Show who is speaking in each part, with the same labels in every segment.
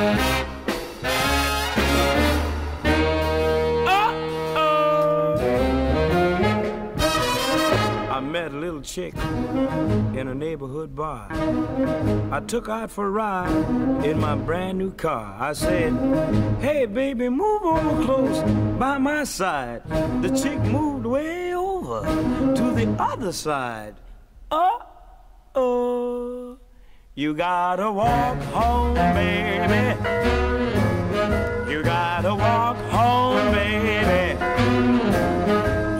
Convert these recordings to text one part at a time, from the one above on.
Speaker 1: I met a little chick in a neighborhood bar. I took her out for a ride in my brand new car. I said, Hey, baby, move over close by my side. The chick moved way over to the other side. Uh oh. You gotta walk home, baby. You gotta walk home, baby.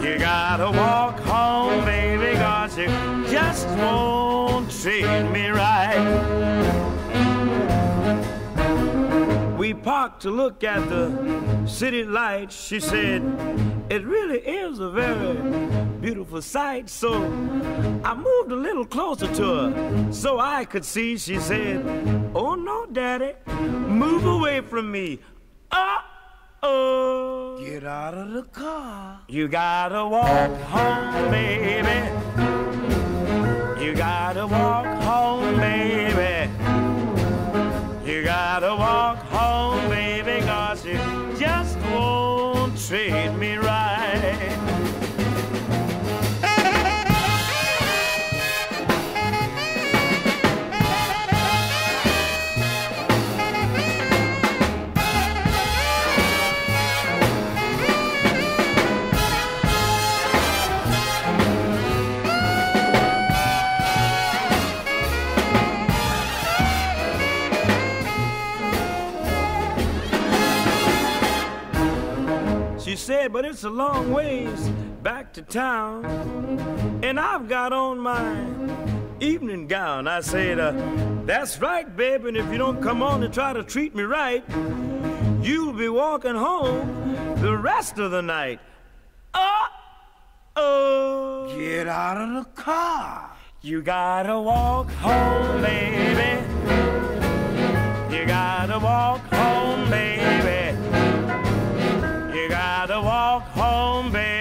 Speaker 1: You gotta walk home, baby, cause you just won't treat me right. We parked to look at the city lights. She said, It really is a very beautiful sight. So I moved a little closer to her so I could see. She said, Oh no, Daddy, move away from me. Uh oh.
Speaker 2: Get out of the car.
Speaker 1: You gotta walk home, baby. You gotta walk home, baby. You gotta walk home, baby, cause you just won't treat me She said, but it's a long ways back to town. And I've got on my evening gown. I said, uh, that's right, baby. And if you don't come on and try to treat me right, you'll be walking home the rest of the night. Uh oh.
Speaker 2: Get out of the car.
Speaker 1: You gotta walk home, baby. walk home, baby.